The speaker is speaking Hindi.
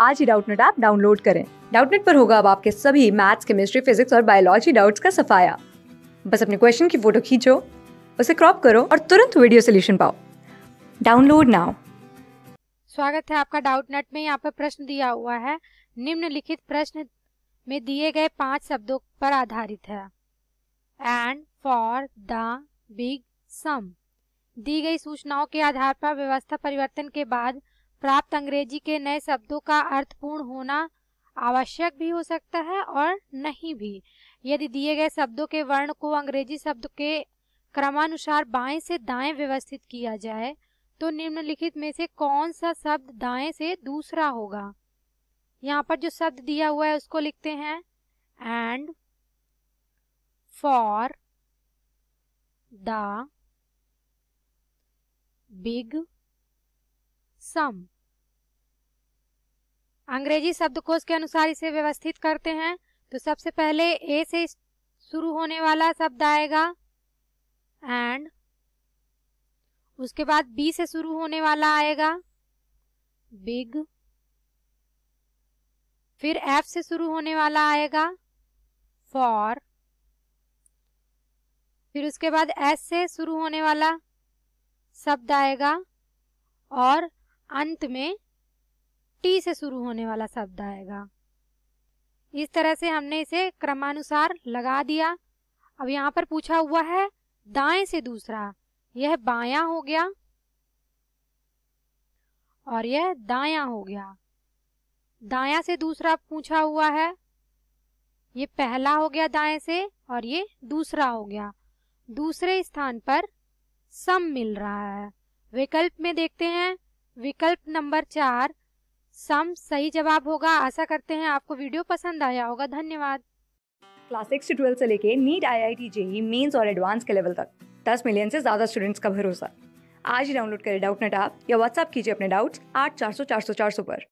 आज ही डाउटनेट ऐप डाउनलोड करें। डाउटनेट पर होगा अब आपके सभी मैथ्स, केमिस्ट्री, फिजिक्स और बायोलॉजी डाउट्स का सफाया। बस अपने क्वेश्चन की फ़ोटो खींचो, उसे क्रॉप करो और तुरंत वीडियो सोल्यूशन पाओ। Download now. स्वागत है आपका डाउट नेट में। यहाँ पर प्रश्न दिया हुआ है। निम्नलिखित प्रश्न में दिए गए पाँच शब्दों पर आधारित है। And for the big sum दी गई सूचनाओं के आधार पर व्यवस्था परिवर्तन के बाद प्राप्त अंग्रेज़ी के नए शब्दों का अर्थपूर्ण होना आवश्यक भी हो सकता है और नहीं भी। यदि दिए गए शब्दों के वर्ण को अंग्रेज़ी शब्द के क्रमानुसार बाएँ से दाएँ व्यवस्थित किया जाए तो निम्नलिखित में से कौन सा शब्द दाएँ से दूसरा होगा? यहाँ पर जो शब्द दिया हुआ है, उसको लिखते हैं and for the big sum. अंग्रेज़ी शब्दकोश के अनुसार इसे व्यवस्थित करते हैं। तो सबसे पहले ए से शुरू होने वाला शब्द आएगा एंड उसके बाद बी से शुरू होने वाला आएगा बिग फिर एफ़ से शुरू होने वाला आएगा फॉर फिर उसके बाद एस से शुरू होने वाला शब्द आएगा और अंत में टी से शुरू होने वाला शब्द आएगा। इस तरह से हमने इसे क्रमानुसार लगा दिया। अब यहाँ पर पूछा हुआ है, दाएँ से दूसरा, यह बायां हो गया और यह दायां हो गया। दायां से दूसरा पूछा हुआ है, ये पहला हो गया दाएँ से और ये दूसरा हो गया। दूसरे स्थान पर सम मिल रहा है। विकल्प में देखते हैं विकल्प नंबर चार, सम सही जवाब होगा। आशा करते हैं आपको वीडियो पसंद आया होगा। धन्यवाद। क्लास सिक्स से ट्वेल्थ से लेके NEET I I T JEE mains और एडवांस के लेवल तक। दस मिलियन से ज़्यादा स्टूडेंट्स का भरोसा। आज ही डाउनलोड करें डाउट नेट आप या व्हाट्सअप कीजिए अपने डाउट्स आठ चार सौ चार सौ चार सौ पर।